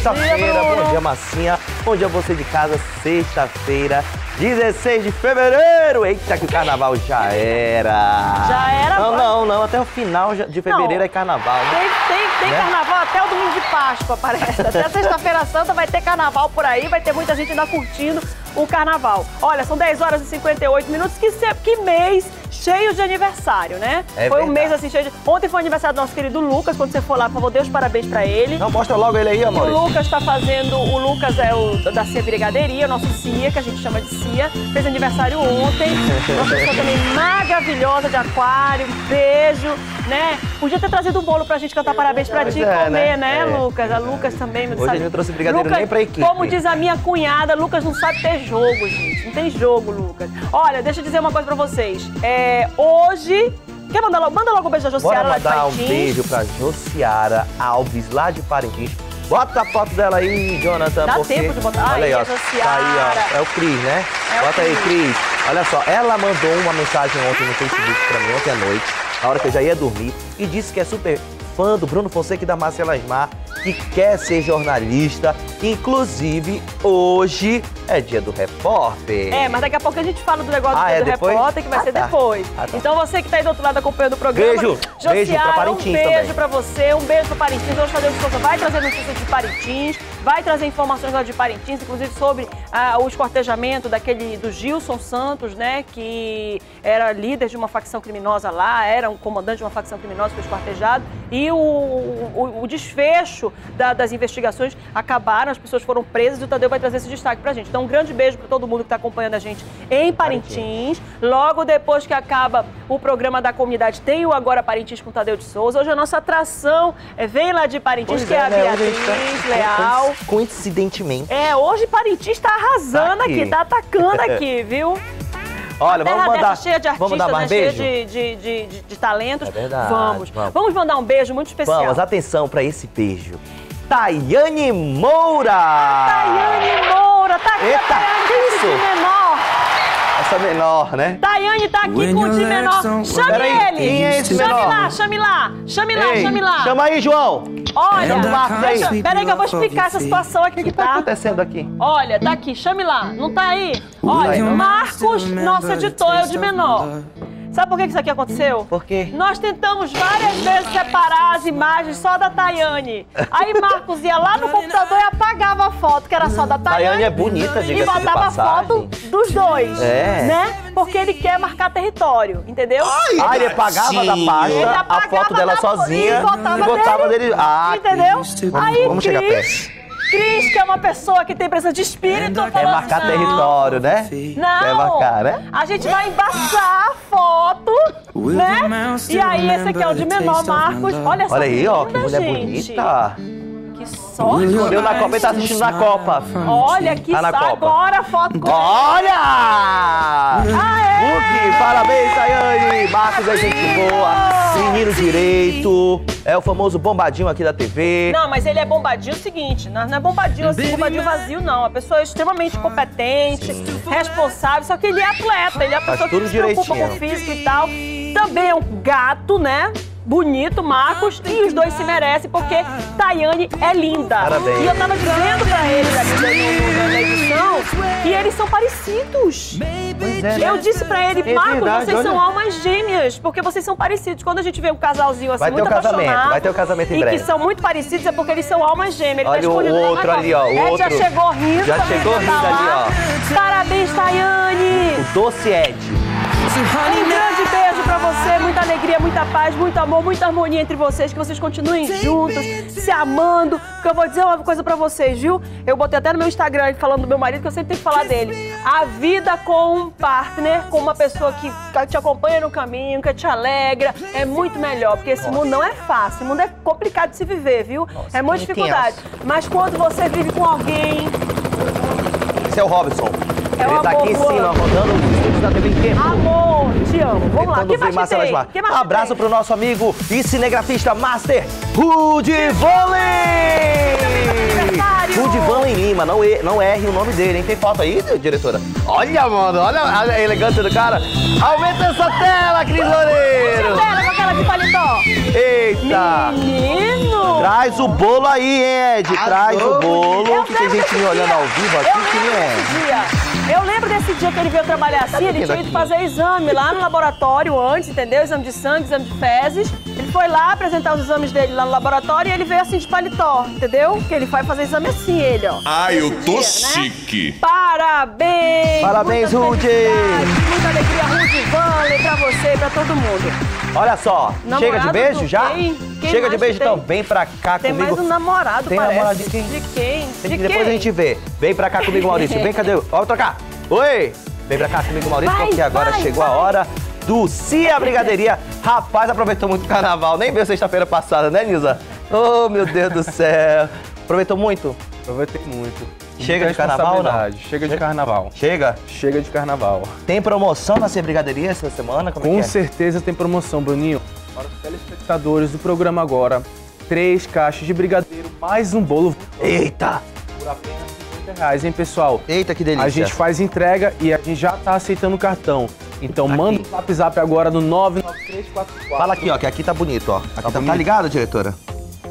sexta-feira. Bom dia, Massinha. Bom dia você de casa, sexta-feira, 16 de fevereiro. Eita, que o carnaval já era. Já era? Não, não, não. Até o final de fevereiro Não. é carnaval. Né? Tem, tem, tem Né? carnaval até o domingo de Páscoa, parece. Até sexta-feira santa vai ter carnaval por aí, vai ter muita gente ainda curtindo o carnaval. Olha, são 10 horas e 58 minutos, que, se- que mês cheio de aniversário, né? É foi um verdade. mês assim cheio de... Ontem foi aniversário do nosso querido Lucas, quando você for lá, por favor, dê os parabéns pra ele. Não, mostra logo ele aí, O amor. Lucas está fazendo. O Lucas é o da Cia Brigadeiria, o nosso Cia, que a gente chama de Cia. Fez aniversário ontem. Uma pessoa também maravilhosa de aquário. Um beijo, né? Podia ter trazido um bolo pra gente cantar parabéns pra ti é, comer, né? né, É. Lucas? A Lucas também, meu Hoje sabe? ele não trouxe brigadeiro Lucas, nem pra equipe. Como diz a minha cunhada, Lucas não sabe ter jogo, gente. Não tem jogo, Lucas. Olha, deixa eu dizer uma coisa pra vocês. É, hoje. Quer mandar logo? Manda logo um beijo da Bora Josiara lá de mandar um beijo pra Josiara Alves, lá de Parintins. Bota a foto dela aí, Jonathan. Dá porque... tempo de botar. Olha aí, ó. Tá aí, ó. É o Cris, né? É Bota aí, Cris. Cris. Olha só, ela mandou uma mensagem ontem no Facebook pra mim, ontem à noite, na hora que eu já ia dormir, e disse que é super fã do Bruno Fonseca e da Márcia Lasmar, que quer ser jornalista. Inclusive, hoje é dia do repórter. É, mas daqui a pouco a gente fala do negócio Ah, do, é do repórter, que vai Ah, ser tá. depois. Ah, tá. Então você que tá aí do outro lado acompanhando o programa. Beijo. Josiara, Beijo pra Parintins um beijo pra você, um beijo pra Parintins. Hoje de Souza vai trazer notícias de Parintins, vai trazer informações lá de Parintins, inclusive sobre ah, o escortejamento daquele do Gilson Santos, né, que era líder de uma facção criminosa lá, era um comandante de uma facção criminosa, foi escortejado, e o, o- o desfecho da- das investigações acabaram, as pessoas foram presas e o Tadeu vai trazer esse destaque pra gente. Então, um grande beijo pra todo mundo que tá acompanhando a gente em Parintins. Logo depois que acaba o programa da comunidade, tem o Agora Parintins com o Tadeu de Souza. Hoje a nossa atração é, vem lá de Parintins, Pois que é, a né? Hoje Beatriz tá- Leal. Coincidentemente. É, hoje Parintins tá arrasando Tá aqui. aqui. tá atacando aqui, viu? Olha, vamos mandar, cheia de artistas, vamos dar mais né? beijo? cheia de, de, de, de- talentos. É verdade, Vamos. vamos. vamos. mandar um beijo muito especial. Vamos, atenção pra esse beijo. Tayane Moura! Tayane Moura, tá aqui Eita, a Tayane que isso? Essa menor, né? Tayane tá aqui com o de menor. Chame Peraí, ele. quem é esse chame menor? lá, chame lá. Chame lá, Ei, chame lá. Chama aí, João. Olha, deixa- peraí que eu vou explicar essa situação aqui, O que tá tá? acontecendo aqui? Olha, tá aqui, chame lá. Não tá aí? tá Olha. Marcos, nosso editor, é o de menor. Sabe por que que isso aqui aconteceu? Por quê? Nós tentamos várias vezes separar as imagens só da Tayane. Aí Marcos ia lá no computador e apagava a foto, que era só da Tayane. Tayane é bonita, E diga-se de botava a foto dos dois. É. Né? Porque ele quer marcar território, entendeu? Ah, ele apagava da Ele pasta a apagava foto dela sozinha e botava, e botava dele. Ah, entendeu? Aí Vamos chegar Cris, Cris, que é uma pessoa que tem presença de espírito, Quer falou marcar assim, território, né? Não, Quer marcar, né? a gente vai embaçar a foto, né? E aí esse aqui é o de menor, Marcos. Olha essa Olha aí, ó, que mulher gente. bonita. Que sorte. Escolheu na Copa e tá assistindo na Copa. Olha que Tá na. Copa. Agora a foto com Olha! Aê! Hulk, parabéns, Tayane! Marcos é gente boa, menino direito, é o famoso bombadinho aqui da TV. Não, mas ele é bombadinho o seguinte, não é bombadinho assim, bombadinho vazio, não. A pessoa é extremamente competente, responsável, só que ele é atleta, ele é a Faz pessoa que se preocupa com o físico e tal. Também é um gato, né? Bonito, Marcos, e os dois se merecem, porque Tayane é linda. Parabéns. E eu tava dizendo pra eles aqui na edição que eles são parecidos. Pois é, né? Eu disse pra ele, É Marcos, verdade, vocês são almas gêmeas, porque vocês são parecidos. Quando a gente vê um casalzinho assim, Vai ter muito o casamento, apaixonado, vai ter o casamento em e breve. que são muito parecidos, é porque eles são almas gêmeas. Ele Olha tá o escolhendo lá outro ali, ó, o Ed já outro. chegou rindo. Já chegou tá rindo lá. ali, ó. Parabéns, Tayane! O Doce Ed. Um grande beijo pra você, muita alegria, muita paz, muito amor, muita harmonia entre vocês, que vocês continuem juntos, se amando. Porque eu vou dizer uma coisa pra vocês, viu? Eu botei até no meu Instagram falando do meu marido, que eu sempre tenho que falar dele. A vida com um partner, com uma pessoa que te acompanha no caminho, que te alegra, é muito melhor. Porque esse mundo não é fácil, esse mundo é complicado de se viver, viu? é muita dificuldade. Mas quando você vive com alguém, Esse é o Robson. É Ele tá amor aqui em cima, rodando os estúdios da TV em tempo. amor, te amo. Vamos lá, Tentando que mais que Marcela tem? Que mais que Abraço tem? pro nosso amigo e cinegrafista Master Rudy Volley! Aniversário! Rudy Volley Lima, não, e- não erre o nome dele, hein? Tem foto aí, diretora? Olha, mano, olha a elegância do cara. Aumenta essa tela, Cris Loureiro! Tela com aquela ela de paletó. Eita! Menino! Traz o bolo aí, Ed? Traz o bolo. Eu Que tem gente me olhando dia. ao vivo aqui. Quem é? Eu lembro desse dia que ele veio trabalhar assim, ele tinha ido fazer exame lá no laboratório antes, entendeu? Exame de sangue, exame de fezes. Ele foi lá apresentar os exames dele lá no laboratório e ele veio assim de paletó, entendeu? Que ele vai fazer exame assim, ele, ó. Ai, eu tô dia, né? chique. Parabéns! Parabéns, Rudy! felicidades, Muita alegria, Rudy Vanley, pra você e pra todo mundo. Olha só, Namorado chega de beijo já? quem? Quem chega de beijo tem? então, vem pra cá Tem comigo. mais um namorado, Tem parece. namorado de quem? De quem? Tem de que depois quem? a gente vê. Vem pra cá comigo, Maurício. Vem, cadê? Ó, trocar. Oi! Vem pra cá comigo, Maurício, Vai, porque agora vai, chegou a vai. hora do Cia Brigadeiria. Rapaz, aproveitou muito o carnaval. Nem veio sexta-feira passada, né, Nisa? Oh, meu Deus do céu. Aproveitou muito? Aproveitei muito. Chega de carnaval não? Chega de carnaval. Chega. Chega de carnaval. Tem promoção na Cia Brigadeiria essa semana? Como é Com é? certeza tem promoção, Bruninho. Para os telespectadores do programa agora, três caixas de brigadeiro mais um bolo Eita! por apenas 50 reais, hein, pessoal? Eita, que delícia. A gente faz entrega e a gente já tá aceitando o cartão. Então Aqui. manda um zap zap agora no 99344. Fala aqui, ó, que aqui tá bonito, ó. Aqui tá, tá bonito? ligado, diretora?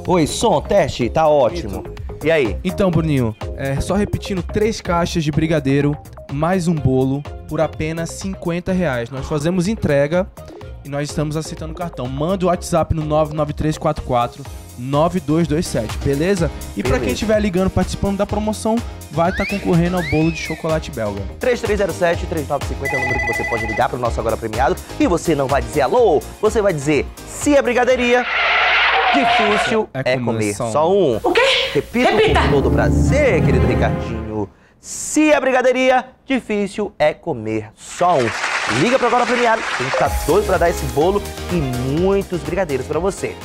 Oi, som, teste, tá ótimo. E aí? Então, Bruninho, é, só repetindo, três caixas de brigadeiro, mais um bolo, por apenas 50 reais. Nós fazemos entrega e nós estamos aceitando cartão. Manda o WhatsApp no 99344 9227, beleza? E pra Beleza. quem estiver ligando, participando da promoção, vai estar concorrendo ao bolo de chocolate belga. 3307-3950 é o número que você pode ligar pro nosso agora premiado. E você não vai dizer alô, você vai dizer se é brigadeiria. Difícil é, É comer, comer só, só um. O quê? Repita, com todo prazer, querido Ricardinho. Se é brigadeiria, difícil é comer só um. Liga pro agora premiado, a gente tá doido pra dar esse bolo e muitos brigadeiros pra você.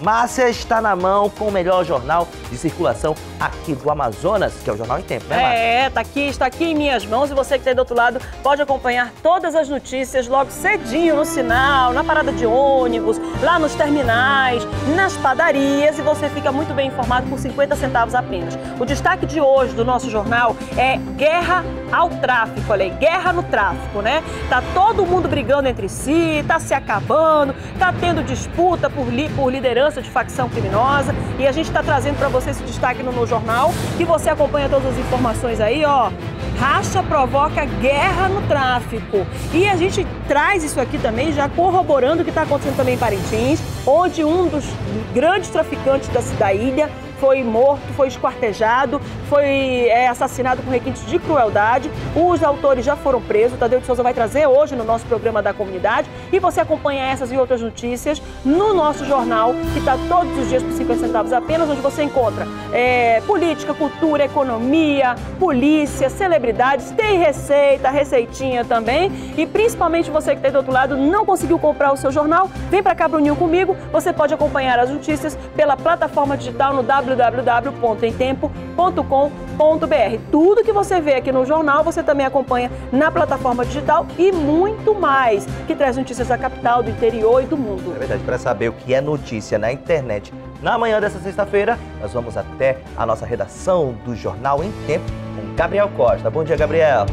Márcia está na mão com o melhor jornal de circulação aqui do Amazonas, que é o Jornal em Tempo, né, Márcia? É, tá aqui, está aqui em minhas mãos e você que está aí do outro lado pode acompanhar todas as notícias logo cedinho no sinal, na parada de ônibus, lá nos terminais, nas padarias e você fica muito bem informado por 50 centavos apenas. O destaque de hoje do nosso jornal é guerra ao tráfico, olha aí, guerra no tráfico, né? Tá todo mundo brigando entre si, tá se acabando, tá tendo disputa por, li- por liderança de facção criminosa e a gente está trazendo para você esse destaque no, no jornal, que você acompanha todas as informações aí, ó. Racha provoca guerra no tráfico. E a gente traz isso aqui também, já corroborando o que está acontecendo também em Parintins, onde um dos grandes traficantes da, da ilha foi morto, foi esquartejado, foi é, assassinado com requintes de crueldade. Os autores já foram presos. O Tadeu de Souza vai trazer hoje no nosso programa da comunidade. E você acompanha essas e outras notícias no nosso jornal, que está todos os dias por 50 centavos apenas, onde você encontra é, política, cultura, economia, polícia, celebridades, tem receita, receitinha também. E principalmente você que está do outro lado não conseguiu comprar o seu jornal, vem para cá, Bruninho, comigo. Você pode acompanhar as notícias pela plataforma digital no www.emtempo.com.br. Tudo que você vê aqui no jornal, você também acompanha na plataforma digital e muito mais, que traz notícias da capital, do interior e do mundo. É verdade, para saber o que é notícia na internet na manhã dessa sexta-feira, nós vamos até a nossa redação do Jornal em Tempo com Gabriel Costa. Bom dia, Gabriel.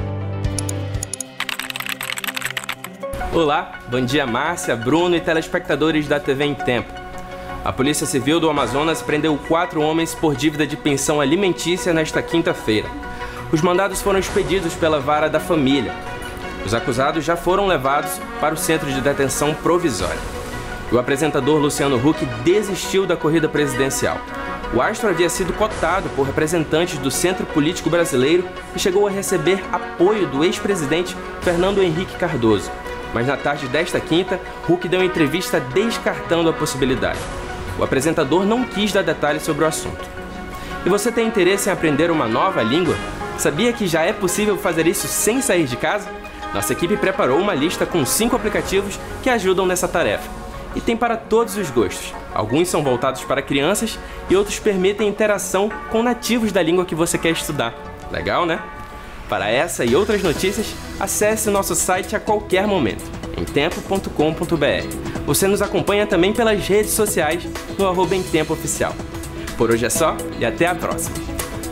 Olá, bom dia Márcia, Bruno e telespectadores da TV em Tempo. A Polícia Civil do Amazonas prendeu quatro homens por dívida de pensão alimentícia nesta quinta-feira. Os mandados foram expedidos pela Vara da Família. Os acusados já foram levados para o Centro de Detenção Provisória. O apresentador Luciano Huck desistiu da corrida presidencial. O astro havia sido cotado por representantes do Centro Político Brasileiro e chegou a receber apoio do ex-presidente Fernando Henrique Cardoso. Mas na tarde desta quinta, Huck deu entrevista descartando a possibilidade. O apresentador não quis dar detalhes sobre o assunto. E você tem interesse em aprender uma nova língua? Sabia que já é possível fazer isso sem sair de casa? Nossa equipe preparou uma lista com cinco aplicativos que ajudam nessa tarefa. E tem para todos os gostos. Alguns são voltados para crianças e outros permitem interação com nativos da língua que você quer estudar. Legal, né? Para essa e outras notícias, acesse nosso site a qualquer momento, em tempo.com.br. Você nos acompanha também pelas redes sociais no arroba em tempo oficial. Por hoje é só e até a próxima.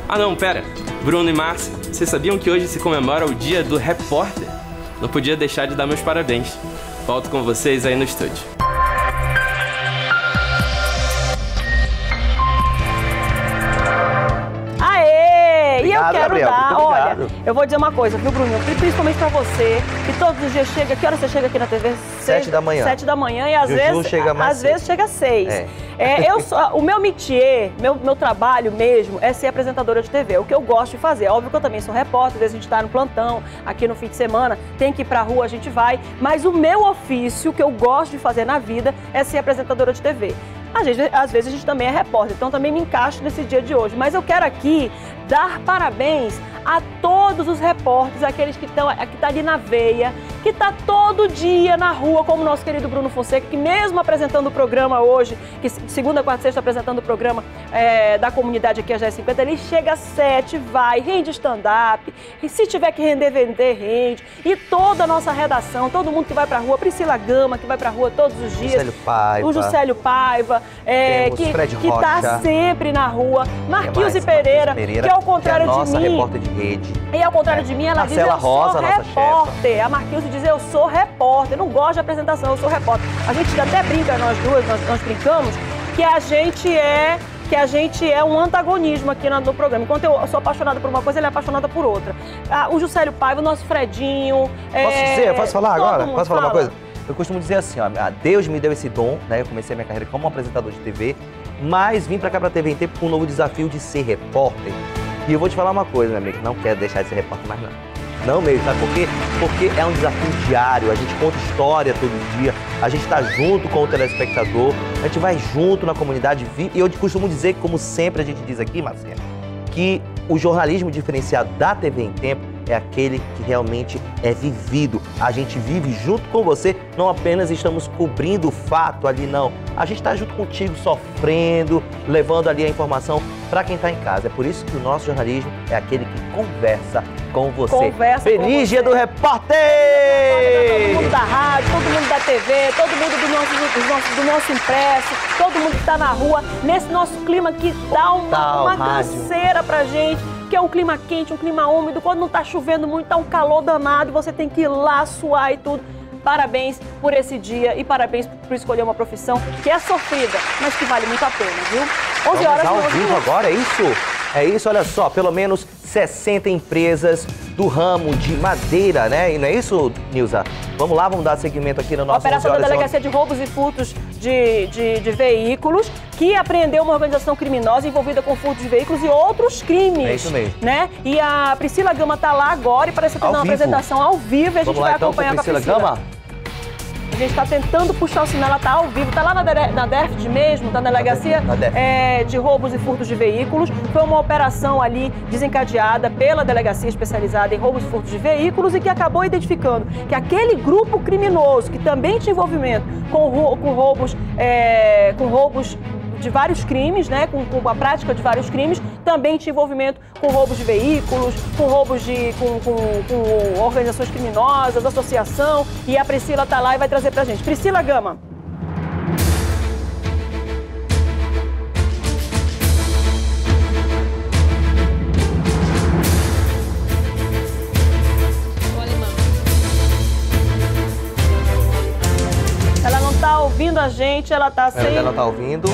Ah não, pera! Bruno e Márcia, vocês sabiam que hoje se comemora o dia do repórter? Não podia deixar de dar meus parabéns. Volto com vocês aí no estúdio. Eu vou dizer uma coisa, viu, Bruno? Pri- Principalmente pra você, que todos os dias chega. Que hora você chega aqui na TV? Sete da manhã. Sete da manhã e às Juju vezes. chega mais às cedo. vezes chega às seis. É. É, eu só- o meu métier, meu, meu trabalho mesmo, é ser apresentadora de TV. O que eu gosto de fazer. Óbvio que eu também sou repórter, às vezes a gente tá no plantão, aqui no fim de semana, tem que ir pra rua, a gente vai. Mas o meu ofício, que eu gosto de fazer na vida, é ser apresentadora de TV. Às vezes, às vezes a gente também é repórter, então também me encaixo nesse dia de hoje. Mas eu quero aqui dar parabéns a todos os repórteres, aqueles que estão que tá ali na veia, que tá todo dia na rua, como o nosso querido Bruno Fonseca, que mesmo apresentando o programa hoje, que se- segunda, quarta e sexta apresentando o programa é, da comunidade aqui, a GS50, ele chega às sete, vai, rende stand-up, e se tiver que render, vender, rende. E toda a nossa redação, todo mundo que vai pra rua, Priscila Gama, que vai pra rua todos os dias. Juscelio Paiva. O Juscelio Paiva, é, que, que tá sempre na rua. Marquinhos Quem e mais? Pereira, Marquinhos que ao contrário é a de mim, repórter de rede. e ao contrário de mim, ela diz, Marcela eu sou Rosa, nossa repórter. A Marquinhos diz, eu sou repórter. Não gosto de apresentação, eu sou repórter. A gente até brinca, nós duas, nós, nós brincamos, que a gente é que a gente é um antagonismo aqui no programa. Enquanto eu sou apaixonada por uma coisa, ele é apaixonada por outra. Ah, o Juscelio Paiva, o nosso Fredinho... Posso é, dizer? Posso falar agora? Posso falar uma fala. coisa? Eu costumo dizer assim, ó, Deus me deu esse dom, né? Eu comecei a minha carreira como apresentador de TV, mas vim pra cá pra TV em tempo com um novo desafio de ser repórter. E eu vou te falar uma coisa, meu amigo, não quero deixar de ser repórter mais não. Não mesmo, sabe por quê? Porque é um desafio diário, a gente conta história todo dia, a gente tá junto com o telespectador, a gente vai junto na comunidade, e eu costumo dizer, como sempre a gente diz aqui, Marcelo, que o jornalismo diferenciado da TV em Tempo é aquele que realmente é vivido. A gente vive junto com você, não apenas estamos cobrindo o fato ali, não. A gente está junto contigo, sofrendo, levando ali a informação para quem está em casa. É por isso que o nosso jornalismo é aquele que conversa com você. Conversa com Feliz dia você. do Todo mundo repórter! da rádio, todo mundo da TV, todo mundo do nosso, do nosso, do nosso impresso, todo mundo que está na rua, nesse nosso clima que dá uma, Total, uma canseira pra gente, que é um clima quente, um clima úmido, quando não tá chovendo muito, tá um calor danado, e você tem que ir lá suar e tudo. Parabéns por esse dia e parabéns por escolher uma profissão que é sofrida, mas que vale muito a pena, viu? 11 Vamos horas ao e 11 vivo agora, é isso? É isso, olha só, pelo menos 60 empresas do ramo de madeira, né? E não é isso, Nilza? Vamos lá, vamos dar seguimento aqui no A nosso 11 operação da Delegacia de Roubos e Furtos de, de, de Veículos, que apreendeu uma organização criminosa envolvida com furto de veículos e outros crimes. É isso mesmo. Né? E a Priscila Gama está lá agora e parece que tem uma vivo. apresentação ao vivo e a gente Vamos vai então com acompanhar com a Priscila Priscila. Gama? A gente está tentando puxar o sinal, ela está ao vivo, está lá na, dere- na DERFT mesmo, da Delegacia Na é, de Roubos e Furtos de Veículos. Foi uma operação ali desencadeada pela Delegacia Especializada em Roubos e Furtos de Veículos e que acabou identificando que aquele grupo criminoso que também tinha envolvimento com, com roubos, é, com roubos de vários crimes, né, com, com a prática de vários crimes, também tinha envolvimento com roubos de veículos, com roubos de com, com- com organizações criminosas, associação, e a Priscila tá lá e vai trazer pra gente. Priscila Gama. Ela não tá ouvindo a gente, ela tá Ela sem. não tá ouvindo.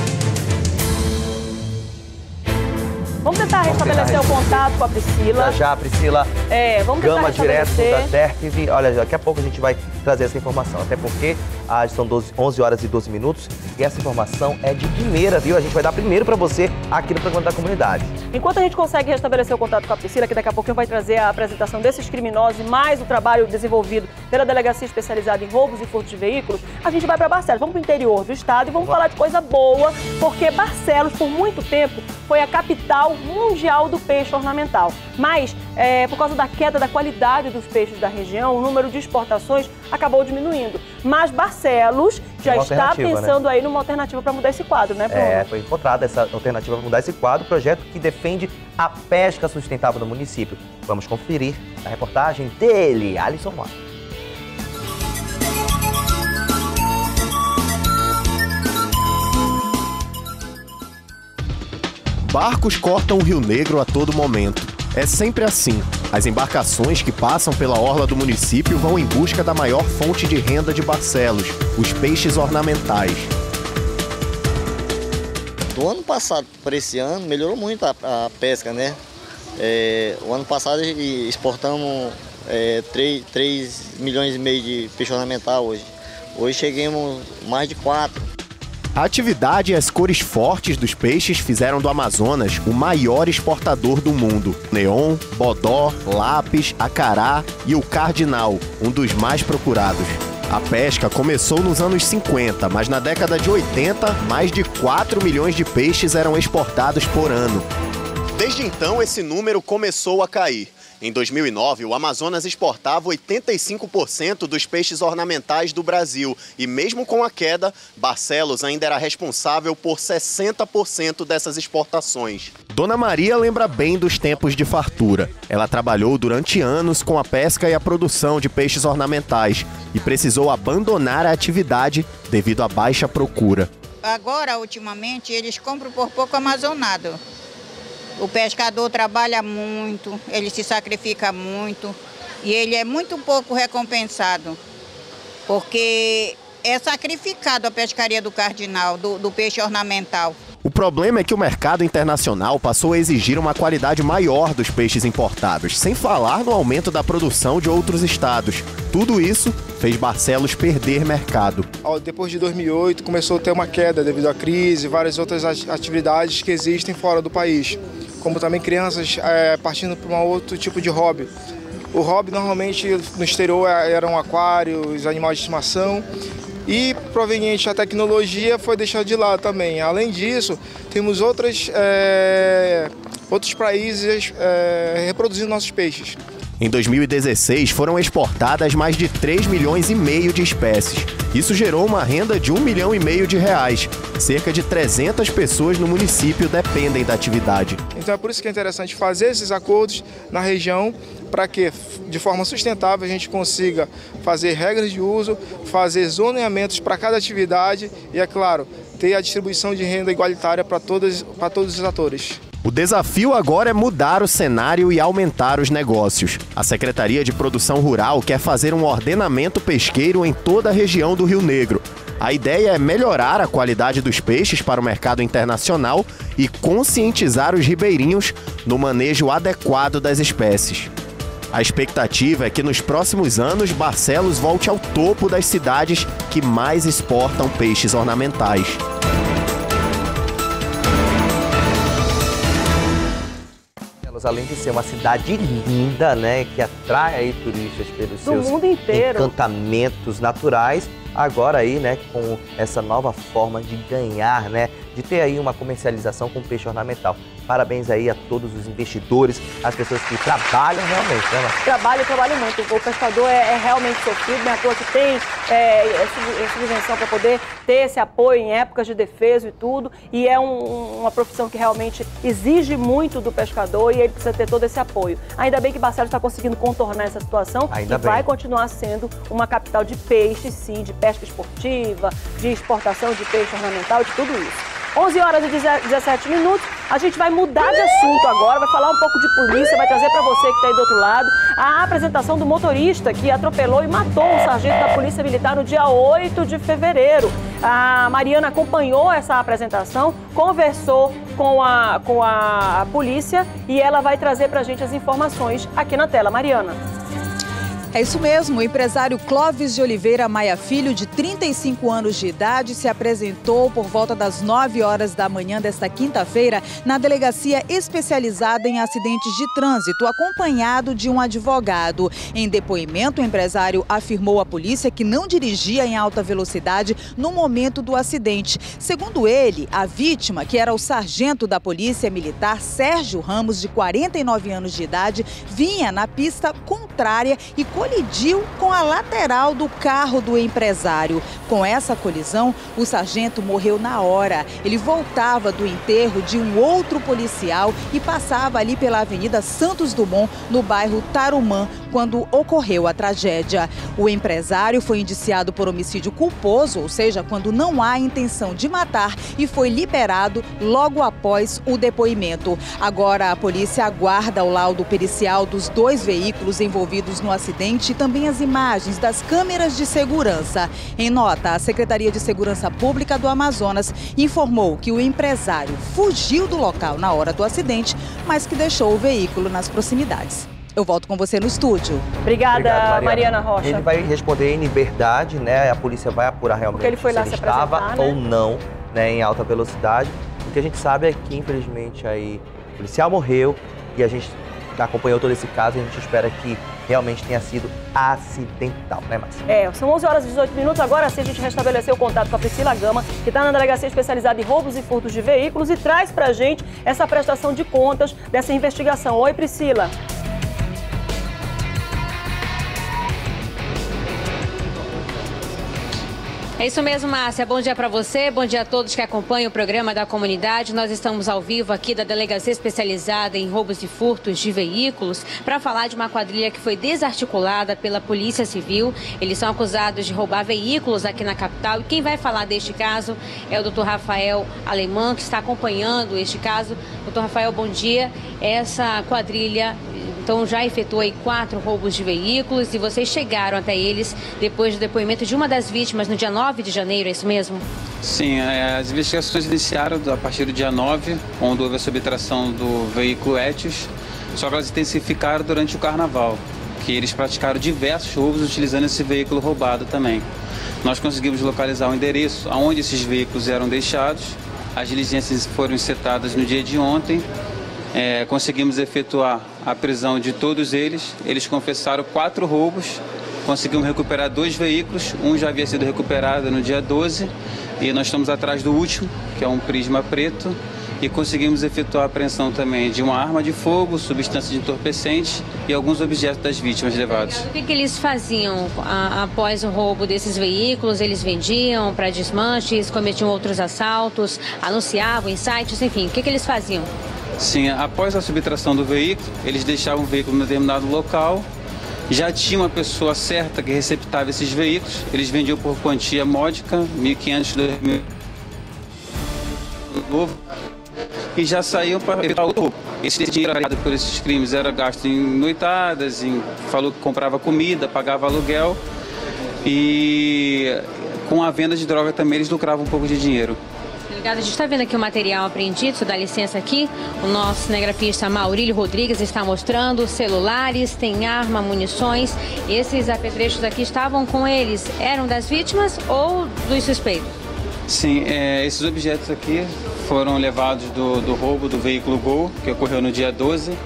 Vamos tentar restabelecer tentar o contato com a Priscila. Já já, Priscila É, vamos tentar Gama, direto da DERTV. Olha, daqui a pouco a gente vai trazer essa informação. Até porque ah, são 12, 11 horas e 12 minutos e essa informação é de primeira, viu? A gente vai dar primeiro pra você aqui no programa da comunidade. Enquanto a gente consegue restabelecer o contato com a Priscila, que daqui a pouquinho vai trazer a apresentação desses criminosos e mais o trabalho desenvolvido pela Delegacia Especializada em Roubos e Furtos de Veículos, a gente vai para Barcelos. Vamos para o interior do estado e vamos falar de coisa boa, porque Barcelos, por muito tempo, foi a capital mundial do peixe ornamental. Mas, é, por causa da queda da qualidade dos peixes da região, o número de exportações acabou diminuindo. Mas Barcelos já está né? pensando aí numa alternativa para mudar esse quadro, né, Bruno? É, foi encontrada essa alternativa para mudar esse quadro, projeto que defende a pesca sustentável no município. Vamos conferir a reportagem dele, Alisson Mota. Barcos cortam o Rio Negro a todo momento. É sempre assim. As embarcações que passam pela orla do município vão em busca da maior fonte de renda de Barcelos, os peixes ornamentais. Do ano passado para esse ano melhorou muito a, a pesca, né? É, o ano passado exportamos é, 3, 3 milhões e meio de peixe ornamental hoje. Hoje chegamos mais de 4. A atividade e as cores fortes dos peixes fizeram do Amazonas o maior exportador do mundo. Neon, bodó, lápis, acará e o cardinal, um dos mais procurados. A pesca começou nos anos 50, mas na década de 80, mais de 4 milhões de peixes eram exportados por ano. Desde então, esse número começou a cair. Em 2009, o Amazonas exportava 85% dos peixes ornamentais do Brasil e, mesmo com a queda, Barcelos ainda era responsável por 60% dessas exportações. Dona Maria lembra bem dos tempos de fartura. Ela trabalhou durante anos com a pesca e a produção de peixes ornamentais e precisou abandonar a atividade devido à baixa procura. Agora, ultimamente, eles compram por pouco amazonado. O pescador trabalha muito, ele se sacrifica muito e ele é muito pouco recompensado, porque é sacrificado a pescaria do cardinal, do, do peixe ornamental. O problema é que o mercado internacional passou a exigir uma qualidade maior dos peixes importados, sem falar no aumento da produção de outros estados. Tudo isso fez Barcelos perder mercado. Depois de 2008, começou a ter uma queda devido à crise e várias outras atividades que existem fora do país, como também crianças é, partindo para um outro tipo de hobby. O hobby normalmente no exterior eram aquários, animais de estimação e proveniente da tecnologia foi deixado de lado também. Além disso, temos outras, é, outros países é, reproduzindo nossos peixes. Em 2016, foram exportadas mais de 3 milhões e meio de espécies. Isso gerou uma renda de 1 milhão e meio de reais. Cerca de 300 pessoas no município dependem da atividade. Então é por isso que é interessante fazer esses acordos na região para que, de forma sustentável, a gente consiga fazer regras de uso, fazer zoneamentos para cada atividade e, é claro, ter a distribuição de renda igualitária para todos, para todos os atores. O desafio agora é mudar o cenário e aumentar os negócios. A Secretaria de Produção Rural quer fazer um ordenamento pesqueiro em toda a região do Rio Negro. A ideia é melhorar a qualidade dos peixes para o mercado internacional e conscientizar os ribeirinhos no manejo adequado das espécies. A expectativa é que nos próximos anos Barcelos volte ao topo das cidades que mais exportam peixes ornamentais. Além de ser uma cidade linda, né, que atrai aí turistas pelos Do seus mundo inteiro. encantamentos naturais, agora aí, né, com essa nova forma de ganhar, né, de ter aí uma comercialização com peixe ornamental. Parabéns aí a todos os investidores, as pessoas que trabalham realmente, né, Marcos? Trabalho, trabalho muito. O pescador é, é realmente sofrido, né? A que tem é, subvenção para poder ter esse apoio em épocas de defesa e tudo. E é um, uma profissão que realmente exige muito do pescador e ele precisa ter todo esse apoio. Ainda bem que Barcelos está conseguindo contornar essa situação Ainda e bem. vai continuar sendo uma capital de peixe, sim, de pesca esportiva, de exportação de peixe ornamental, de tudo isso. 11 horas e 17 minutos. A gente vai mudar de assunto agora, vai falar um pouco de polícia, vai trazer para você que está aí do outro lado a apresentação do motorista que atropelou e matou um sargento da Polícia Militar no dia 8 de fevereiro. A Mariana acompanhou essa apresentação, conversou com a, com a polícia e ela vai trazer para a gente as informações aqui na tela. Mariana. É isso mesmo, o empresário Clóvis de Oliveira Maia Filho, de 35 anos de idade, se apresentou por volta das 9 horas da manhã desta quinta-feira na delegacia especializada em acidentes de trânsito, acompanhado de um advogado. Em depoimento, o empresário afirmou à polícia que não dirigia em alta velocidade no momento do acidente. Segundo ele, a vítima, que era o sargento da Polícia Militar Sérgio Ramos, de 49 anos de idade, vinha na pista contrária e colidiu com a lateral do carro do empresário. Com essa colisão, o sargento morreu na hora. Ele voltava do enterro de um outro policial e passava ali pela Avenida Santos Dumont, no bairro Tarumã, quando ocorreu a tragédia. O empresário foi indiciado por homicídio culposo, ou seja, quando não há intenção de matar, e foi liberado logo após o depoimento. Agora a polícia aguarda o laudo pericial dos dois veículos envolvidos no acidente acidente e também as imagens das câmeras de segurança. Em nota, a Secretaria de Segurança Pública do Amazonas informou que o empresário fugiu do local na hora do acidente, mas que deixou o veículo nas proximidades. Eu volto com você no estúdio. Obrigada, Obrigado, Mariana Rocha. Ele vai responder em liberdade, né? A polícia vai apurar realmente Porque ele foi se lá ele se estava né? ou não né, em alta velocidade. O que a gente sabe é que, infelizmente, aí o policial morreu e a gente acompanhou todo esse caso e a gente espera que realmente tenha sido acidental, né, Márcia? É, são 11 horas e 18 minutos. Agora sim a gente restabeleceu o contato com a Priscila Gama, que está na delegacia especializada em roubos e furtos de veículos e traz pra gente essa prestação de contas dessa investigação. Oi, Priscila. É isso mesmo, Márcia. Bom dia para você, bom dia a todos que acompanham o programa da comunidade. Nós estamos ao vivo aqui da Delegacia Especializada em Roubos e Furtos de Veículos para falar de uma quadrilha que foi desarticulada pela Polícia Civil. Eles são acusados de roubar veículos aqui na capital. E quem vai falar deste caso é o doutor Rafael Alemão, que está acompanhando este caso. Doutor Rafael, bom dia. Essa quadrilha então já efetuou aí quatro roubos de veículos e vocês chegaram até eles depois do depoimento de uma das vítimas no dia 9 de janeiro, é isso mesmo? Sim, é, as investigações iniciaram a partir do dia 9, onde houve a subtração do veículo Etios, só que elas intensificaram durante o carnaval, que eles praticaram diversos roubos utilizando esse veículo roubado também. Nós conseguimos localizar o endereço aonde esses veículos eram deixados, as diligências foram setadas no dia de ontem, é, conseguimos efetuar a prisão de todos eles. Eles confessaram quatro roubos, conseguimos recuperar dois veículos. Um já havia sido recuperado no dia 12 e nós estamos atrás do último, que é um Prisma preto. E conseguimos efetuar a apreensão também de uma arma de fogo, substância de entorpecente e alguns objetos das vítimas levados. O que, que eles faziam a, após o roubo desses veículos? Eles vendiam para desmanches, cometiam outros assaltos, anunciavam em sites, enfim, o que, que eles faziam? Sim, após a subtração do veículo, eles deixavam o veículo em determinado local. Já tinha uma pessoa certa que receptava esses veículos. Eles vendiam por quantia módica, 1.500, 2.000 novo. E já saíam para efetuar outro roubo. Esse dinheiro arrecadado por esses crimes era gasto em noitadas, em, falou que comprava comida, pagava aluguel. E com a venda de droga também eles lucravam um pouco de dinheiro. Delegado, a gente está vendo aqui o material apreendido, dá licença aqui. O nosso cinegrafista Maurílio Rodrigues está mostrando celulares, tem arma, munições. Esses apetrechos aqui estavam com eles, eram das vítimas ou dos suspeitos? Sim, é, esses objetos aqui foram levados do, do, roubo do veículo Gol, que ocorreu no dia 12.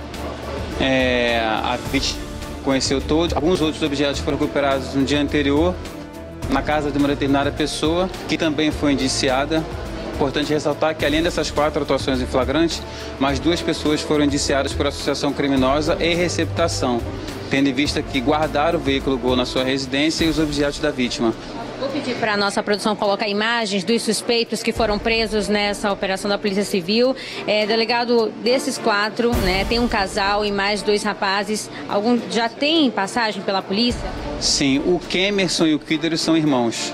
É, a vítima conheceu todos. Alguns outros objetos foram recuperados no dia anterior, na casa de uma determinada pessoa, que também foi indiciada Importante ressaltar que, além dessas quatro atuações em flagrante, mais duas pessoas foram indiciadas por associação criminosa e receptação, tendo em vista que guardaram o veículo Gol na sua residência e os objetos da vítima. Vou pedir para a nossa produção colocar imagens dos suspeitos que foram presos nessa operação da Polícia Civil. É, delegado, desses quatro, né, tem um casal e mais dois rapazes. Algum já tem passagem pela polícia? Sim, o Kemerson e o Kidder são irmãos.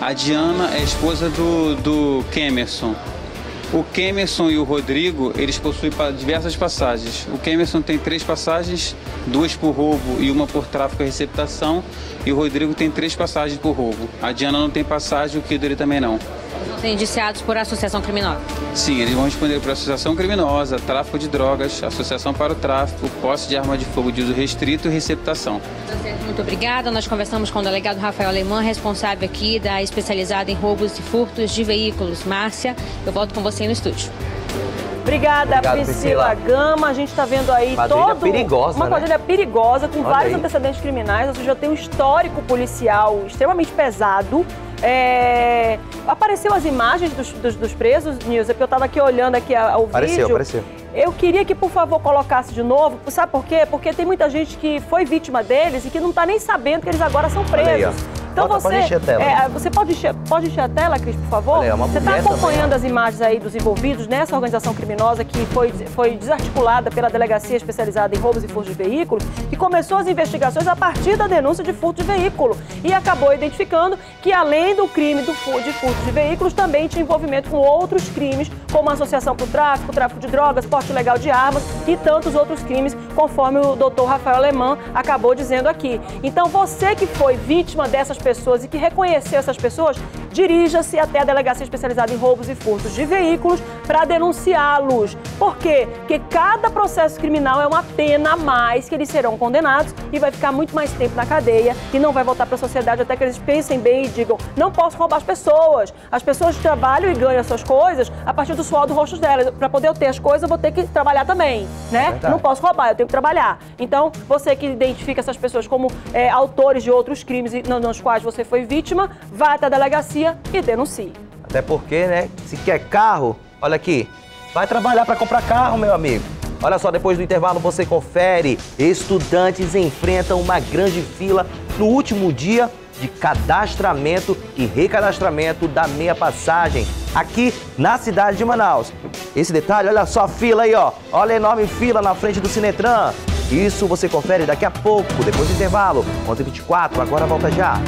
A Diana é esposa do, do Kemerson. O Kemerson e o Rodrigo, eles possuem diversas passagens. O Kemerson tem três passagens, duas por roubo e uma por tráfico e receptação. E o Rodrigo tem três passagens por roubo. A Diana não tem passagem, o Kidder também não. Indiciados por associação criminosa? Sim, eles vão responder por associação criminosa, tráfico de drogas, associação para o tráfico, posse de arma de fogo de uso restrito e receptação. Tá muito obrigada. Nós conversamos com o delegado Rafael Alemã, responsável aqui da especializada em roubos e furtos de veículos. Márcia, eu volto com você no estúdio. Obrigada, Obrigado, Priscila, Priscila. Gama. A gente está vendo aí Quadrilha todo perigosa, uma né? quadrilha perigosa com Olha vários aí. antecedentes criminais, ou seja, tem um histórico policial extremamente pesado. É, Apareceu as imagens dos, dos, dos presos, Nilza, porque eu estava aqui olhando aqui a- o Apareceu, vídeo. apareceu. Eu queria que, por favor, colocasse de novo. Sabe por quê? Porque tem muita gente que foi vítima deles e que não está nem sabendo que eles agora são presos. Então Bota, você, pode encher a tela. é, você pode encher, pode encher a tela, Cris, por favor? Olha, é uma você está acompanhando também, as imagens aí dos envolvidos nessa organização criminosa que foi, foi desarticulada pela delegacia especializada em roubos e furtos de veículos e começou as investigações a partir da denúncia de furto de veículo e acabou identificando que além do crime do de furto de veículos também tinha envolvimento com outros crimes como associação para o tráfico, tráfico de drogas, porte ilegal de armas e tantos outros crimes, conforme o doutor Rafael Alemão acabou dizendo aqui. Então você que foi vítima dessas pessoas e que reconheceu essas pessoas, dirija-se até a delegacia especializada em roubos e furtos de veículos para denunciá-los. Por quê? Porque cada processo criminal é uma pena a mais que eles serão condenados e vai ficar muito mais tempo na cadeia e não vai voltar para a sociedade até que eles pensem bem e digam: não posso roubar as pessoas. As pessoas trabalham e ganham as suas coisas a partir do suor do rosto delas. Para poder eu ter as coisas, eu vou ter que trabalhar também, né? Eu não posso roubar, eu tenho que trabalhar. Então, você que identifica essas pessoas como é, autores de outros crimes no- nos quais você foi vítima, vá até a delegacia e denuncie. Até porque, né? Se quer carro, olha aqui, vai trabalhar para comprar carro, meu amigo. Olha só, depois do intervalo você confere. Estudantes enfrentam uma grande fila no último dia de cadastramento e recadastramento da meia passagem aqui na cidade de Manaus. Esse detalhe, olha só a fila aí, ó. Olha a enorme fila na frente do Sinetran. Isso você confere daqui a pouco, depois do intervalo. 11h24, agora volta já.